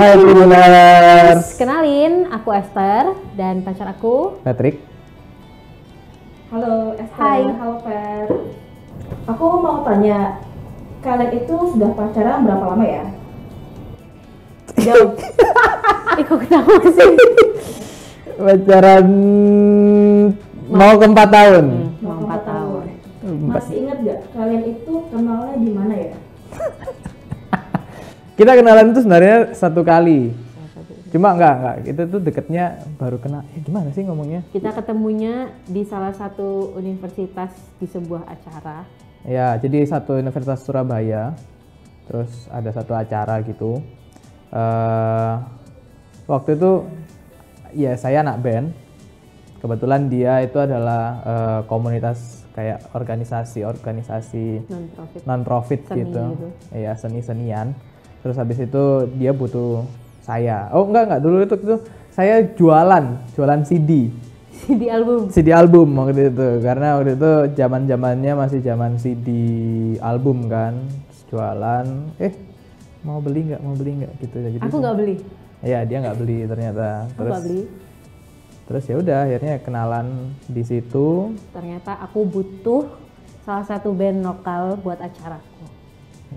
Hai Tribuners. Kenalin, aku Esther dan pacar aku. Patrick. Halo Esther. Hai. Halo Fer. Aku mau tanya, kalian itu sudah pacaran berapa lama ya? Jauh. Ih, kok ketawa sih? Pacaran mau ke empat tahun. Hmm, mau empat tahun. Masih ingat gak kalian itu kenalnya di mana ya? Kita kenalan itu sebenarnya satu kali. Cuma enggak, enggak. Kita tuh deketnya baru kenal. Eh, gimana sih ngomongnya? Kita ketemunya di salah satu universitas di sebuah acara. Ya, jadi satu Universitas Surabaya. Terus ada satu acara gitu. eh waktu itu ya saya anak band. Kebetulan dia itu adalah eh, komunitas kayak organisasi-organisasi non profit. non profit Seni gitu. gitu. Iya, seni-senian. Terus habis itu dia butuh saya. Oh, enggak enggak dulu itu itu saya jualan, jualan CD. di album. CD album waktu itu karena waktu itu zaman-zamannya masih zaman CD album kan. Jualan, eh mau beli nggak mau beli nggak gitu jadi Aku nggak beli. Iya, dia nggak beli ternyata. Aku Terus nggak beli. terus ya udah akhirnya kenalan di situ. Ternyata aku butuh salah satu band lokal buat acaraku.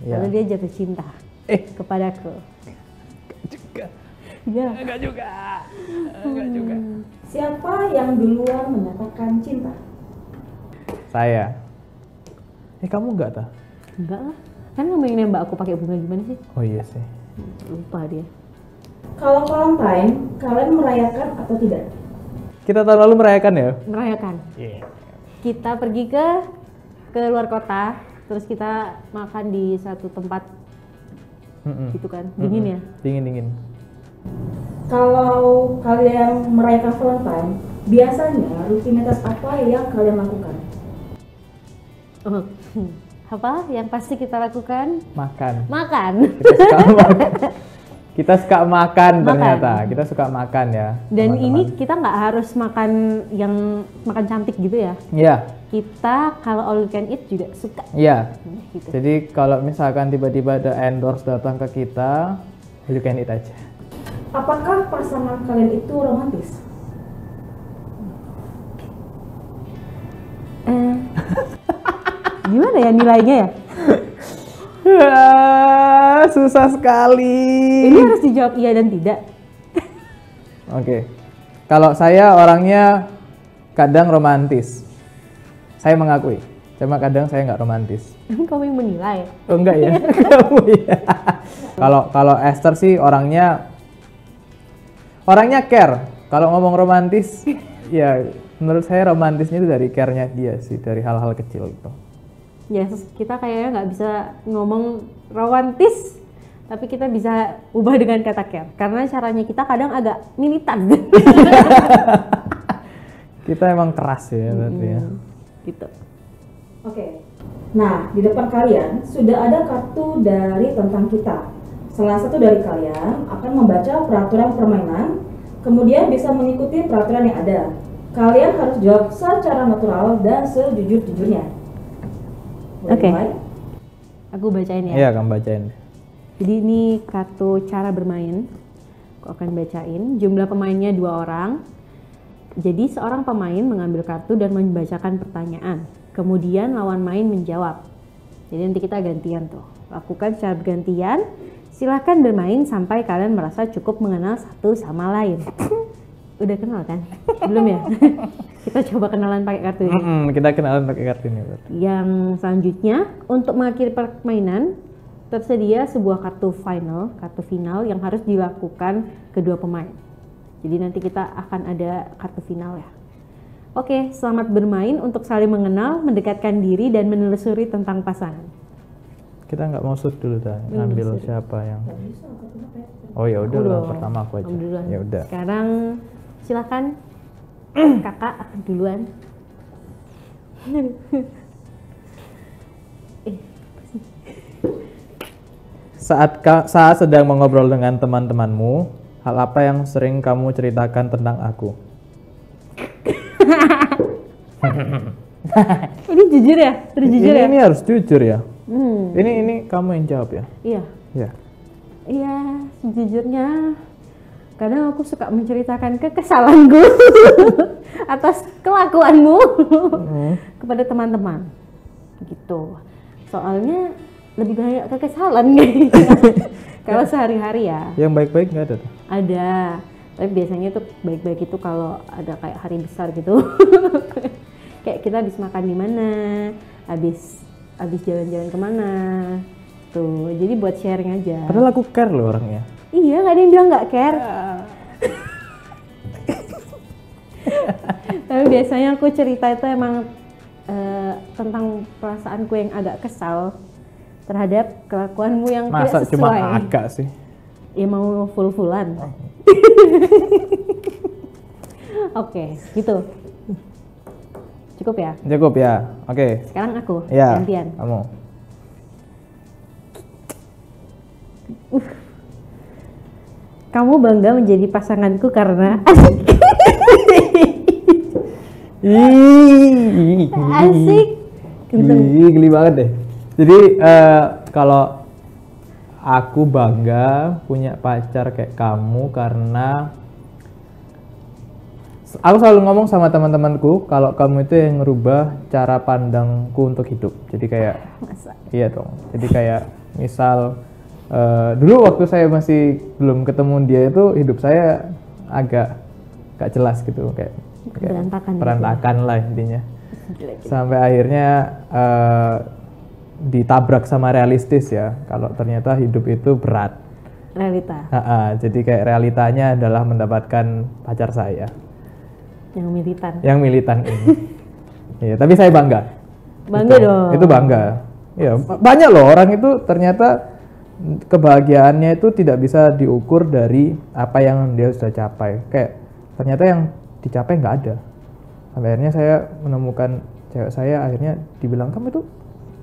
Ya. Lalu dia jatuh cinta Eh, kepadaku. juga. Iya. Enggak juga. Enggak juga. Siapa yang duluan menyatakan cinta? Saya. Eh, kamu enggak tah? Enggak lah. Kan ngomongin nembak aku pakai bunga gimana sih? Oh iya sih. Lupa dia. Kalau Valentine, kalian merayakan atau tidak? Kita tahun lalu merayakan ya? Merayakan. Iya. Kita pergi ke ke luar kota, terus kita makan di satu tempat gitu kan. Dingin ya. Dingin dingin. Kalau kalian merayakan Valentine, biasanya rutinitas apa yang kalian lakukan? Oh. Apa yang pasti kita lakukan? Makan. Makan. Kita suka makan. Kita suka makan Makan. ternyata. Kita suka makan ya. Dan teman-teman. ini kita nggak harus makan yang makan cantik gitu ya. Iya. Kita kalau all you can eat juga suka. Iya. Nah, gitu. Jadi kalau misalkan tiba-tiba ada endorse datang ke kita, you can eat aja. Apakah pasangan kalian itu romantis? Eh, gimana ya nilainya ya? Ah, Susah sekali. Ini harus dijawab iya dan tidak. Oke. Kalau saya orangnya kadang romantis. Saya mengakui. Cuma kadang saya nggak romantis. Kamu yang menilai. Oh enggak ya? Kamu ya. Kalau kalau Esther sih orangnya orangnya care. Kalau ngomong romantis ya menurut saya romantisnya itu dari care-nya dia sih, dari hal-hal kecil gitu. Ya, kita kayaknya nggak bisa ngomong romantis, tapi kita bisa ubah dengan kata care. Karena caranya kita kadang agak militan. Kita emang keras ya berarti ya. Gitu. Oke. Nah, di depan kalian sudah ada kartu dari tentang kita. Salah satu dari kalian akan membaca peraturan permainan, kemudian bisa mengikuti peraturan yang ada. Kalian harus jawab secara natural dan sejujur-jujurnya. Oke. mulai? Aku bacain ya. Iya, kamu bacain. Jadi ini kartu cara bermain. Aku akan bacain. Jumlah pemainnya dua orang. Jadi seorang pemain mengambil kartu dan membacakan pertanyaan. Kemudian lawan main menjawab. Jadi nanti kita gantian tuh. Lakukan secara bergantian. Silahkan bermain sampai kalian merasa cukup mengenal satu sama lain. Udah kenal kan? Belum ya? kita coba kenalan pakai kartu ini. Mm-mm, kita kenalan pakai kartu ini. berarti. Yang selanjutnya, untuk mengakhiri permainan, tersedia sebuah kartu final, kartu final yang harus dilakukan kedua pemain. Jadi nanti kita akan ada kartu final ya. Oke, selamat bermain untuk saling mengenal, mendekatkan diri dan menelusuri tentang pasangan. Kita nggak mau shoot dulu dah, ngambil siapa yang. Oh ya udah lah, pertama aku aja. Ya udah. Sekarang silakan kakak duluan. eh, Saat ka- saat sedang mengobrol dengan teman-temanmu, hal apa yang sering kamu ceritakan tentang aku? ini jujur ya? Terus jujur ini, ya? ini harus jujur ya. Hmm, Ini ini kamu yang jawab ya. iya. Ya. Iya, sejujurnya kadang aku suka menceritakan kekesalanku atas kelakuanmu Hmm. kepada teman-teman. Gitu. Soalnya lebih banyak kekesalan kayaknya. Kalau sehari-hari ya Yang baik-baik nggak ada tuh. Ada. Tapi biasanya tuh baik-baik itu kalau ada kayak hari besar gitu. kayak kita habis makan di mana, habis habis jalan-jalan ke mana. Tuh, jadi buat sharing aja. Padahal aku care loh orangnya. Iya, nggak ada yang bilang nggak care. Tapi biasanya aku cerita itu emang eh, tentang perasaanku yang agak kesal terhadap kelakuanmu yang Masa tidak cuma sesuai. agak sih? Ya mau full-fullan. Oke, gitu. Cukup ya. Cukup ya. Oke. Sekarang aku Ya. gantian. Kamu. Kamu bangga menjadi pasanganku karena asik. Kenceng. Ih, geli banget deh. Jadi eh, kalau aku bangga punya pacar kayak kamu karena aku selalu ngomong sama teman-temanku kalau kamu itu yang ngerubah cara pandangku untuk hidup. Jadi kayak Masa. iya dong. Jadi kayak misal eh, dulu waktu saya masih belum ketemu dia itu hidup saya agak gak jelas gitu kayak kayak Berantakan gitu ya. lah intinya Gila, gila. sampai akhirnya eh, ditabrak sama realistis ya kalau ternyata hidup itu berat. Realita. Ha-ha, jadi kayak realitanya adalah mendapatkan pacar saya. Yang militan. yang militan ini. Iya, tapi saya bangga. Bangga itu, dong. itu bangga. Ya ba- banyak loh orang itu ternyata kebahagiaannya itu tidak bisa diukur dari apa yang dia sudah capai. Kayak ternyata yang dicapai nggak ada. Sampai akhirnya saya menemukan cewek saya akhirnya dibilang kamu itu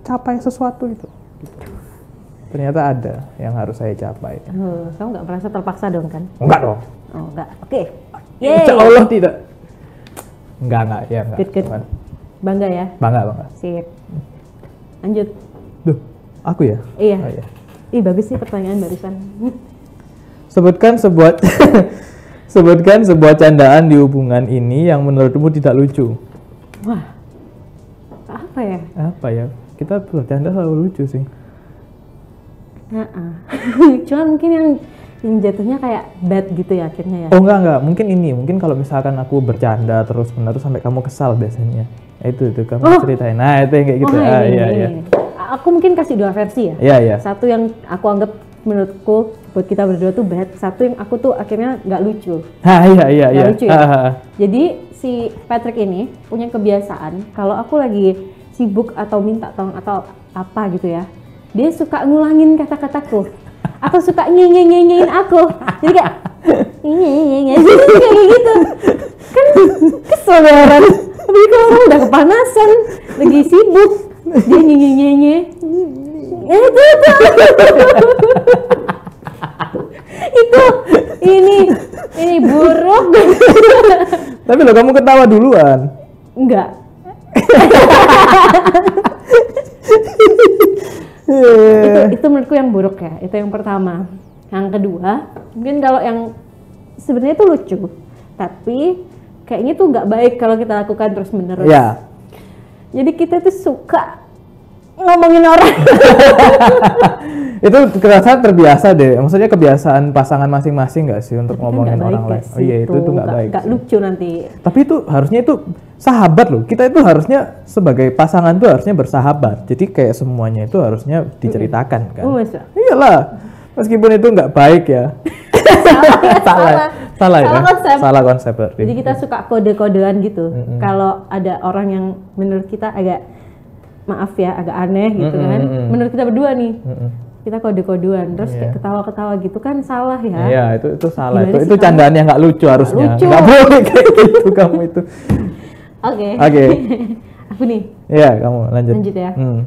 capai sesuatu itu Gitu. ternyata ada yang harus saya capai Oh, kamu nggak merasa terpaksa dong kan? enggak dong Oh, enggak. Oke. Yeay. insya Allah tidak enggak enggak ya enggak Good, good. Bukan. Bangga ya. bangga bangga Sip. Lanjut. Duh, aku ya Iya. Oh, iya. Ih, bagus sih pertanyaan barusan. Sebutkan sebuah sebutkan sebuah candaan di hubungan ini yang menurutmu tidak lucu. Wah. Apa ya? Apa ya? Kita bercanda selalu lucu sih. Heeh. Cuman mungkin yang yang jatuhnya kayak bad gitu ya akhirnya ya. Oh enggak enggak, mungkin ini, mungkin kalau misalkan aku bercanda terus menerus sampai kamu kesal biasanya. Nah, itu itu kamu Oh. ceritain. Nah, itu yang kayak gitu. Oh, ah, ini, iya ini, iya. ini. Aku mungkin kasih dua versi ya. Iya iya. Satu yang aku anggap menurutku buat kita berdua tuh bad. Satu yang aku tuh akhirnya nggak lucu. Ah, iya iya Nggak iya. lucu ya? Ah, ah, ah. Jadi si Patrick ini punya kebiasaan kalau aku lagi sibuk atau minta tolong atau apa gitu ya, dia suka ngulangin kata-kataku atau suka nyenyenyenyein aku. Jadi kayak nyenyenyenyen kayak gitu. Kan kesel ya orang. Tapi kalau orang udah kepanasan, lagi sibuk, dia nyenyenyenye. Ya, itu itu. itu ini ini buruk Tapi lo kamu ketawa duluan. Enggak. Itu, itu menurutku yang buruk ya. Itu yang pertama. Yang kedua, mungkin kalau yang sebenarnya itu lucu, tapi kayaknya tuh nggak baik kalau kita lakukan terus menerus. Ya. Jadi kita tuh suka ngomongin orang. itu kebiasaan terbiasa deh. Maksudnya kebiasaan pasangan masing-masing nggak sih untuk kan ngomongin orang lain? Oh iya itu itu nggak Nggak- baik. nggak sih. lucu nanti. Tapi itu harusnya itu sahabat loh. Kita itu harusnya sebagai pasangan tuh harusnya bersahabat. Jadi kayak semuanya itu harusnya diceritakan kan. Oh, masa? Iyalah. Meskipun itu nggak baik ya. salah, salah, ya. Salah konsep. Salah konsep. Jadi kita suka kode-kodean gitu. Mm-mm. Kalau ada orang yang menurut kita agak maaf ya, agak aneh gitu Mm-mm, kan. mm-mm. Menurut kita berdua nih, Mm-mm. kita kode-kodean terus Iya. kayak ketawa-ketawa gitu kan salah ya. Iya itu itu salah. Gimana Itu itu kamu? candaan yang nggak lucu harusnya. lucu. Nggak boleh kayak gitu kamu itu. Oke. Oke. Aku nih, Iya kamu lanjut. Lanjut ya. Hmm.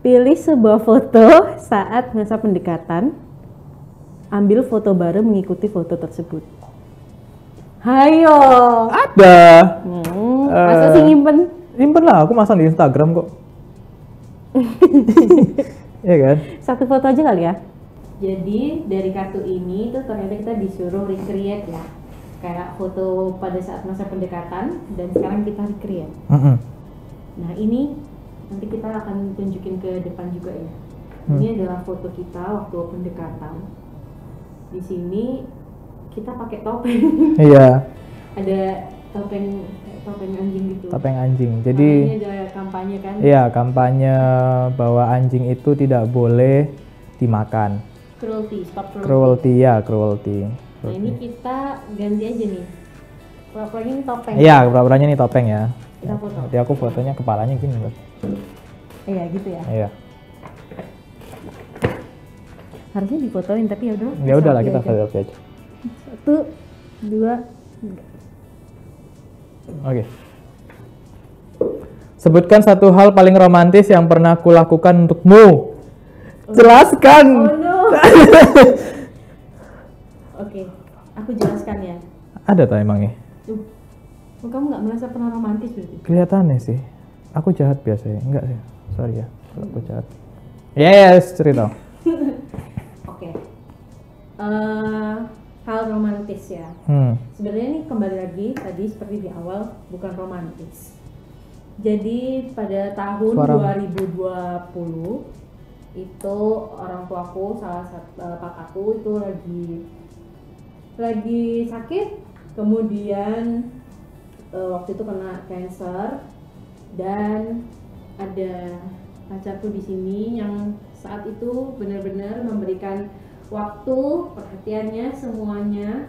pilih sebuah foto saat masa pendekatan. Ambil foto baru mengikuti foto tersebut. Hayo. Ada. Hmm, masa Eh. sih nyimpen? Simpen lah, aku masang di Instagram kok. Iya kan? Satu foto aja kali ya. Jadi dari kartu ini tuh ternyata kita disuruh recreate ya. Kayak foto pada saat masa pendekatan dan sekarang kita recreate. Mm-mm. Nah ini nanti kita akan tunjukin ke depan juga ya. Hmm. Ini adalah foto kita waktu pendekatan. Di sini kita pakai topeng. Iya, Ada topeng topeng anjing gitu. topeng anjing. Jadi ini ada kampanye kan? Iya, kampanye bahwa anjing itu tidak boleh dimakan. Cruelty, stop cruelty. Cruelty ya, cruelty. Nah ini kita ganti aja nih. Pura-pura ini topeng. Iya, pura-puranya nih topeng ya. Kita foto. Jadi aku fotonya kepalanya gini loh. Iya gitu ya. Iya. Harusnya difotoin tapi ya udah. Ya udahlah kita aja. selfie aja. Satu, dua, tiga. Oke. Sebutkan satu hal paling romantis yang pernah kulakukan untukmu. Jelaskan. Oh no. Oke, aku jelaskan ya. Ada tak emangnya? Tuh, oh, kamu nggak merasa pernah romantis berarti? Kelihatannya sih. Aku jahat biasanya. Enggak sih. Sorry ya. Kalau aku jahat. Yes, cerita. Oke. Eh, hal romantis ya. Hmm. Sebenarnya ini kembali lagi tadi seperti di awal bukan romantis. Jadi pada tahun Suara. 2020 itu orang tuaku salah satu eh, papaku itu lagi lagi sakit kemudian eh, waktu itu kena cancer dan ada pacarku di sini yang saat itu benar-benar memberikan waktu perhatiannya semuanya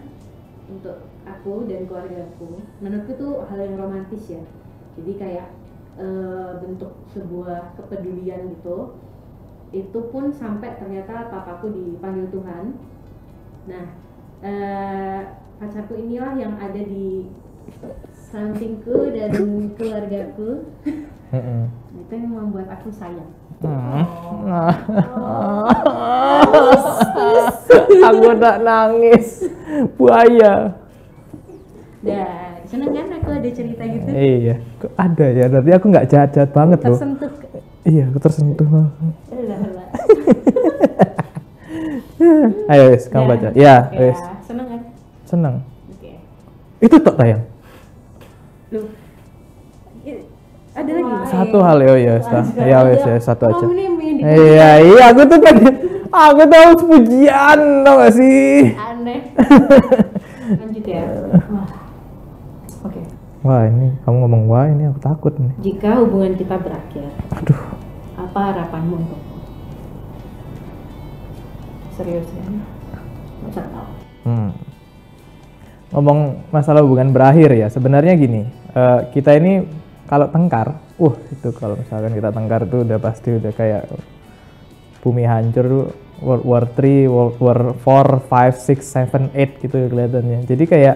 untuk aku dan keluargaku. Menurutku itu hal yang romantis ya. Jadi kayak eh, bentuk sebuah kepedulian gitu. Itu pun sampai ternyata papaku dipanggil Tuhan. Nah eh, pacarku inilah yang ada di sampingku dan keluargaku. Itu yang membuat aku sayang Hmm. aku tak nangis. Buaya. Dan seneng kan aku ada cerita gitu? Iya kok ada ya? Berarti aku nggak jahat jahat banget loh. Tersentuh. Iya aku tersentuh. Ayo kamu Ya. baca. Ya ya seneng kan? Seneng. Oke. Itu tok tayang ada lagi? Satu hal ya ya ya wes ya satu aja. Iya iya aku tuh kan aku tahu pujian tau gak sih? Aneh. Lanjut ya. Wah. oke. Wah ini kamu ngomong wah ini aku takut nih. Jika hubungan kita berakhir aduh. apa harapanmu untukku serius Masa tahu. Hmm. Ngomong masalah hubungan berakhir ya, sebenarnya gini, eh, kita ini kalau tengkar, uh itu kalau misalkan kita tengkar tuh udah pasti udah kayak bumi hancur tuh World War 3, World War 4, 5, 6, 7, 8 gitu kelihatannya. Jadi kayak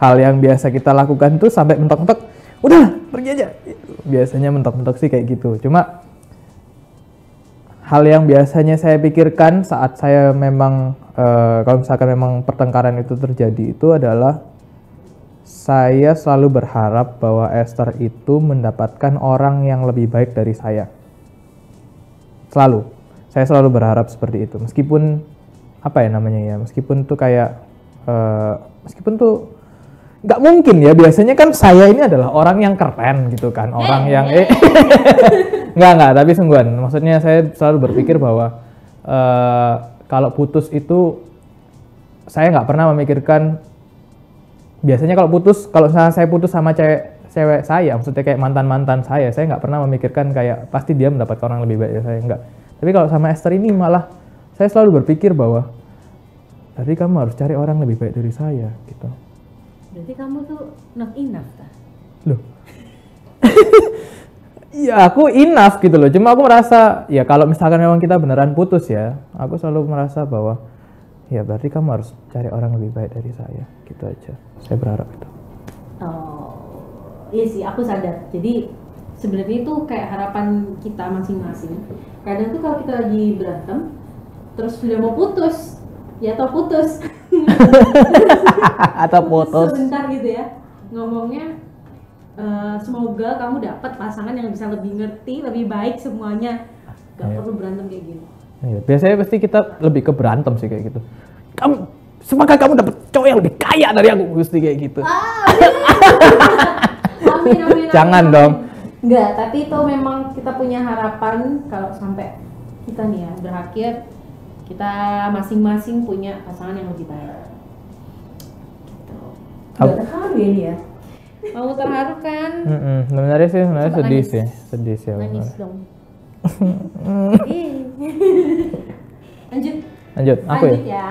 hal yang biasa kita lakukan tuh sampai mentok-mentok, udah pergi aja. Biasanya mentok-mentok sih kayak gitu. Cuma hal yang biasanya saya pikirkan saat saya memang eh, kalau misalkan memang pertengkaran itu terjadi itu adalah saya selalu berharap bahwa Esther itu mendapatkan orang yang lebih baik dari saya. Selalu. Saya selalu berharap seperti itu. Meskipun apa ya namanya ya, meskipun tuh kayak eh, meskipun tuh nggak mungkin ya biasanya kan saya ini adalah orang yang keren gitu kan orang yang eh nggak nggak tapi sungguhan maksudnya saya selalu berpikir bahwa eh, kalau putus itu saya nggak pernah memikirkan biasanya kalau putus kalau saya putus sama cewek cewek saya maksudnya kayak mantan mantan saya saya nggak pernah memikirkan kayak pasti dia mendapatkan orang lebih baik dari saya nggak. Tapi kalau sama Esther ini malah saya selalu berpikir bahwa tadi kamu harus cari orang lebih baik dari saya gitu. Berarti kamu tuh not enough ta? loh. Iya aku enough gitu loh. Cuma aku merasa ya kalau misalkan memang kita beneran putus ya aku selalu merasa bahwa ya berarti kamu harus cari orang lebih baik dari saya gitu aja saya berharap itu Oh, iya sih, aku sadar. Jadi sebenarnya itu kayak harapan kita masing-masing. Kadang tuh kalau kita lagi berantem, terus sudah mau putus, ya atau putus, atau putus sebentar gitu ya, ngomongnya eh, semoga kamu dapat pasangan yang bisa lebih ngerti, lebih baik semuanya. Gak Iya. perlu berantem kayak gini. Iya, biasanya pasti kita lebih ke berantem sih kayak gitu. Kamu semoga kamu dapat cowok yang lebih kaya dari aku, mesti kayak gitu. Amin, amin, Jangan amin, dong. Enggak, tapi itu memang kita punya harapan kalau sampai kita nih ya berakhir kita masing-masing punya pasangan yang lebih baik. Gitu. Gak terharu ya ini ya. Mau terharu kan? Mm-mm, Sebenarnya sih sebenarnya sedih nangis. sih, sedih sih. Nangis dong. Lanjut. Lanjut, aku ya. Lanjut ya.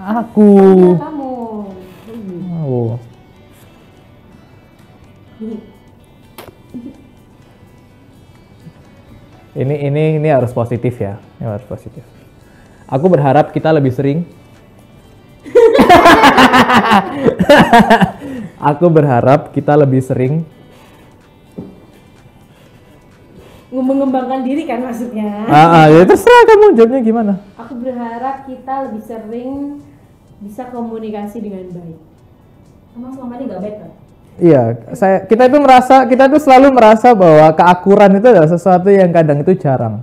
Aku. Iya, kamu. Oh. Ini ini ini harus positif ya. Ini harus positif. Aku berharap kita lebih sering. Aku berharap kita lebih sering. Mengembangkan diri kan maksudnya. Ah, ah, ya terserah kamu jawabnya gimana. Aku berharap kita lebih sering bisa komunikasi dengan baik. Emang selama ini gak baik kan? Iya, saya kita itu merasa kita itu selalu merasa bahwa keakuran itu adalah sesuatu yang kadang itu jarang.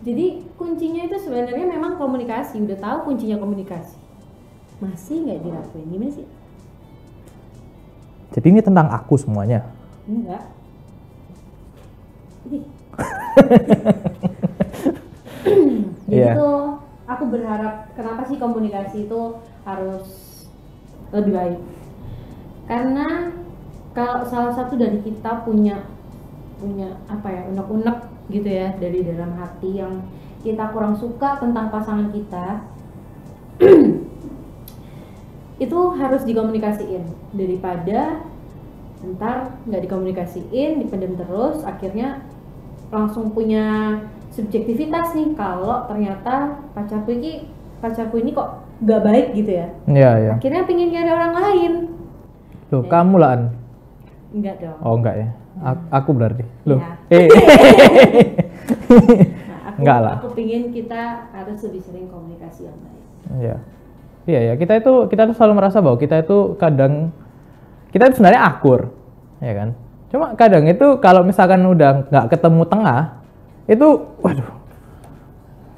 Jadi kuncinya itu sebenarnya memang komunikasi. Udah tahu kuncinya komunikasi. Masih nggak dilakuin gimana sih? Jadi ini tentang aku semuanya. Enggak. Jadi Iya. tuh aku berharap kenapa sih komunikasi itu harus lebih baik? Karena kalau salah satu dari kita punya punya apa ya unek-unek gitu ya dari dalam hati yang kita kurang suka tentang pasangan kita itu harus dikomunikasiin daripada ntar nggak dikomunikasiin dipendam terus akhirnya langsung punya subjektivitas nih kalau ternyata pacarku ini pacarku ini kok nggak baik gitu ya Iya, iya. akhirnya pingin nyari orang lain Loh, kamu lah An. enggak dong Oh, enggak ya. A- aku berarti. Loh. Iya. Eh. nah, aku, Enggak lah. aku pingin kita harus lebih sering komunikasi yang baik Iya. Iya ya, kita itu kita tuh selalu merasa bahwa kita itu kadang kita itu sebenarnya akur, ya kan? Cuma kadang itu kalau misalkan udah nggak ketemu tengah, itu waduh.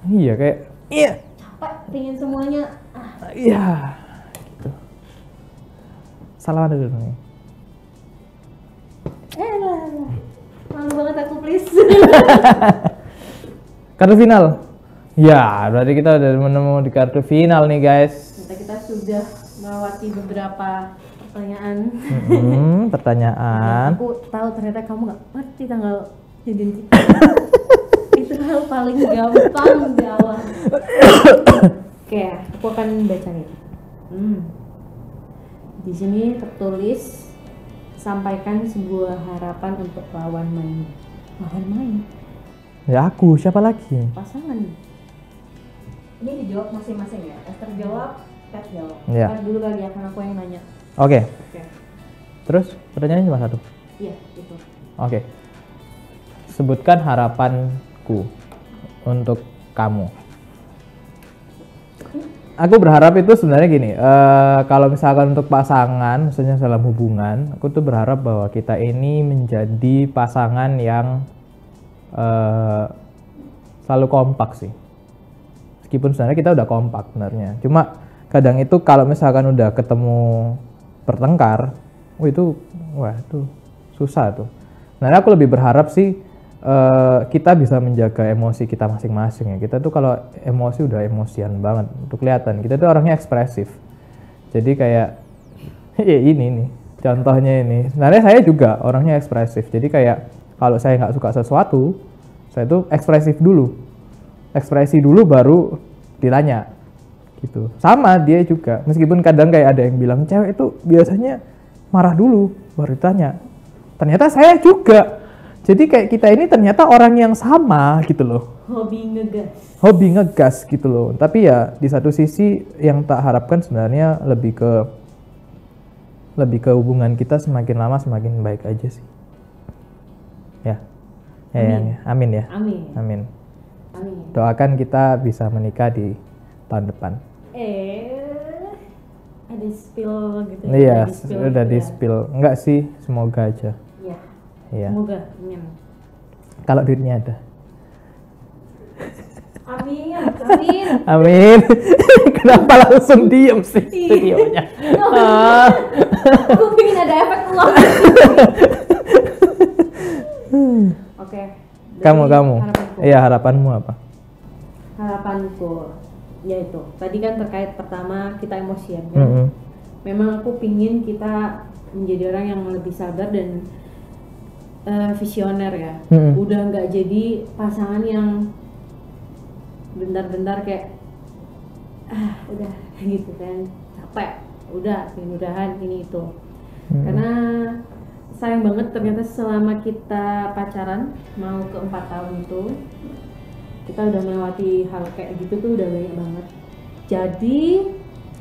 Iya kayak iya, capek pingin semuanya ah, iya gitu. Salah dulu nih. eh malu banget aku please Kartu final. Ya, berarti kita udah menemu di kartu final nih, guys. Ternyata kita sudah melewati beberapa pertanyaan Hmm, pertanyaan. aku tahu ternyata kamu nggak ngerti tanggal kita itu hal paling gampang jawab oke aku akan baca nih hmm. di sini tertulis sampaikan sebuah harapan untuk lawan main lawan main Ya aku, siapa lagi? pasangan Ini dijawab masing-masing ya. Esther jawab, Kat jawab. Ya. Ntar dulu kali ya karena aku yang nanya Oke. oke Terus pertanyaannya cuma satu. iya itu Oke. Sebutkan harapanku untuk kamu. Aku berharap itu sebenarnya gini, eh, kalau misalkan untuk pasangan, misalnya dalam hubungan, aku tuh berharap bahwa kita ini menjadi pasangan yang eh, selalu kompak sih. Meskipun sebenarnya kita udah kompak sebenarnya. Cuma kadang itu kalau misalkan udah ketemu bertengkar, oh itu wah itu susah tuh. Nah, aku lebih berharap sih eh, kita bisa menjaga emosi kita masing-masing ya. Kita tuh kalau emosi udah emosian banget, untuk kelihatan. Kita tuh orangnya ekspresif. Jadi kayak ya ini nih, contohnya ini. Sebenarnya saya juga orangnya ekspresif. Jadi kayak kalau saya nggak suka sesuatu, saya tuh ekspresif dulu. Ekspresi dulu baru ditanya gitu. Sama dia juga. Meskipun kadang kayak ada yang bilang cewek itu biasanya marah dulu baru ditanya. Ternyata saya juga. Jadi kayak kita ini ternyata orang yang sama gitu loh. hobi ngegas Hobi ngegas gitu loh. Tapi ya di satu sisi yang tak harapkan sebenarnya lebih ke lebih ke hubungan kita semakin lama semakin baik aja sih. Ya. Ya, ya, ya. Amin ya. amin Amin. amin Doakan kita bisa menikah di tahun depan. Eh ada spill gitu Iya, ada di-spill udah gitu di ya. spill. Enggak sih, semoga aja. Iya. Iya. Semoga. Amin. Kalau duitnya ada. Amin. Amin. Amin. Kenapa langsung diem sih studionya? Ah. Aku pengen ada efek uang. Oke. kamu dari kamu. harapanku. Iya harapanmu apa? Harapanku yaitu tadi kan terkait pertama kita emosian kan. Mm-mm. Memang aku pingin kita menjadi orang yang lebih sabar dan eh, visioner ya. Mm-mm. Udah nggak jadi pasangan yang bentar-bentar kayak ah udah gitu kan capek udah pengen udahan ini itu Mm-mm. karena sayang banget ternyata selama kita pacaran mau ke empat tahun itu kita udah melewati hal kayak gitu tuh udah banyak banget jadi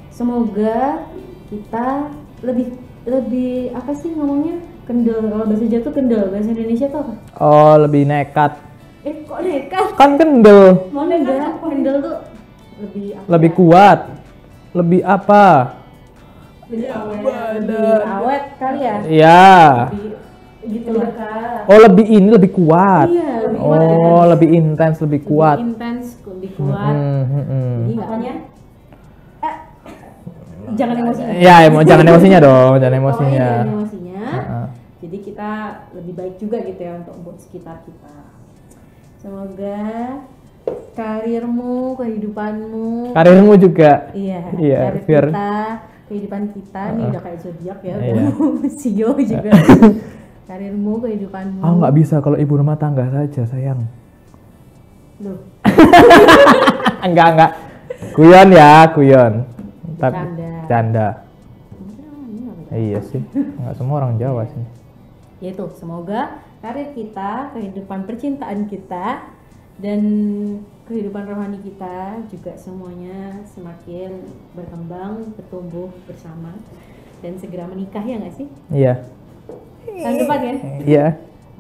semoga kita lebih lebih apa sih ngomongnya kendel kalau bahasa Jawa tuh kendel bahasa Indonesia tuh apa Oh lebih nekat. eh kok nekat Kan kendel. mau enggak kendel tuh lebih apa Lebih ya? kuat. Lebih apa? lebih awet lebih awet kali ya Iya. lebih gitu lah Oh lebih ini lebih kuat. iya kuat ya. Oh lebih intens lebih kuat. lebih intens lebih kuat Hmm, hmm, hmm. jadi eh, jangan emosi Ya emo- jangan emosinya dong, jangan emosinya. jangan emosinya Heeh. jadi kita lebih baik juga gitu ya untuk buat sekitar kita semoga karirmu kehidupanmu Karirmu juga. iya Iya, karir biar- kita kehidupan kita nih udah kayak zodiak ya Iya. Sio juga karirmu kehidupanmu Oh nggak bisa kalau ibu rumah tangga saja sayang. Loh, enggak enggak. Kuyon ya, kuyon. Tapi Canda. canda. Iya sih, nggak semua orang Jawa sih. yaitu semoga karir kita, kehidupan percintaan kita, dan kehidupan rohani kita juga semuanya semakin berkembang, bertumbuh bersama, dan segera menikah ya nggak sih? Iya, Tahun depan ya? iya.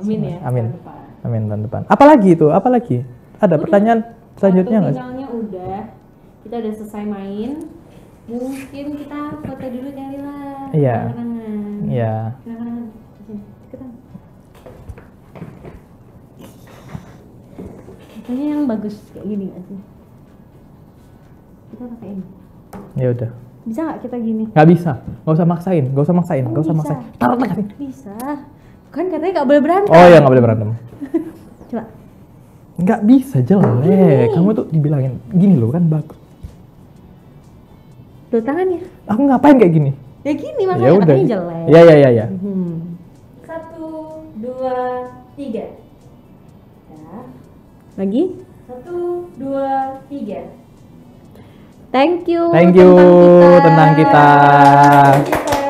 Amin ya. Amin. Tahun depan. Amin tahun depan. Apalagi itu? Apalagi? Ada Udah. pertanyaan selanjutnya nggak? sih? tinggalnya udah, kita udah selesai main. Mungkin kita foto dulu kali lah. Iya. Iya. Kayaknya yang bagus kayak gini gak sih? Kita pakai ini. Ya udah. Bisa nggak kita gini? Nggak bisa. Nggak usah maksain. Nggak usah maksain. Nggak usah Bisa. maksain. Taruh tangan sini. Bisa. Kan katanya nggak boleh berantem. Oh ya nggak boleh berantem. Coba. Nggak bisa jelek. Kamu tuh dibilangin gini loh kan bagus. Tuh tangannya. Aku ngapain kayak gini? Ya gini makanya Ya udah. katanya jelek. Iya iya iya. Ya. Hmm. Satu, dua, tiga. Ya. Lagi? Satu, dua, tiga. Thank you. Thank you tentang kita. tentang kita.